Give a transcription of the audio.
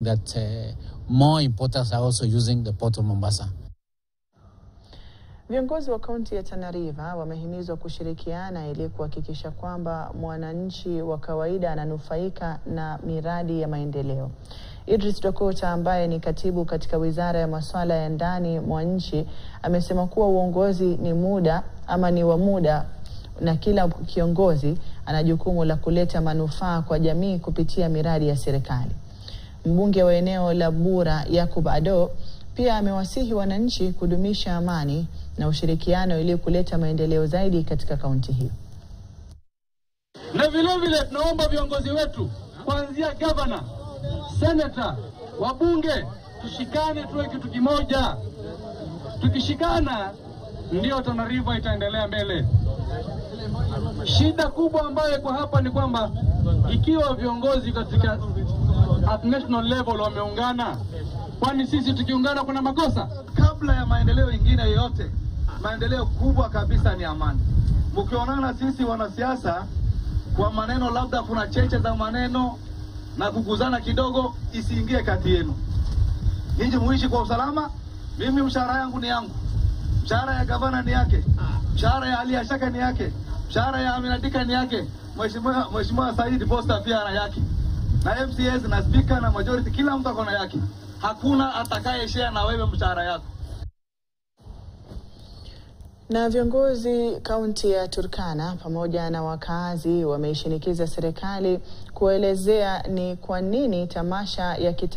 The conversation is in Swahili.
that uh, more importers are also using the port of Mombasa. Viongozi wa kaunti ya Tana River wamehimizwa kushirikiana ili kuhakikisha kwamba mwananchi wa kawaida ananufaika na miradi ya maendeleo. Idris Dokota ambaye ni katibu katika wizara ya masuala ya ndani mwa nchi amesema kuwa uongozi ni muda ama ni wa muda na kila kiongozi ana jukumu la kuleta manufaa kwa jamii kupitia miradi ya serikali. Mbunge wa eneo la Bura Yakub Ado pia amewasihi wananchi kudumisha amani na ushirikiano ili kuleta maendeleo zaidi katika kaunti hiyo. Na vilevile vile tunaomba viongozi wetu kuanzia gavana, senata, wabunge, tushikane tuwe kitu kimoja. Tukishikana ndio Tana River itaendelea mbele. Shida kubwa ambayo iko hapa ni kwamba ikiwa viongozi katika at national level wameungana, kwani sisi tukiungana kuna makosa? kabla ya maendeleo ingine yoyote, maendeleo kubwa kabisa ni amani. Mkionana sisi wanasiasa kwa maneno, labda kuna cheche za maneno na kuguzana kidogo, isiingie kati yenu. Ninyi muishi kwa usalama. Mimi mshahara yangu ni yangu, mshahara ya gavana ni yake, mshahara ya Ali Ashaka ni yake, mshahara ya Aminadika ni yake, Mheshimiwa Mheshimiwa Saidi Posta pia ana yake, na MCS na speaker na majority, kila mtu akona yake. Hakuna atakaye share na wewe mshahara yako. Na viongozi kaunti ya Turkana pamoja na wakazi wameishinikiza serikali kuelezea ni kwa nini tamasha ya kita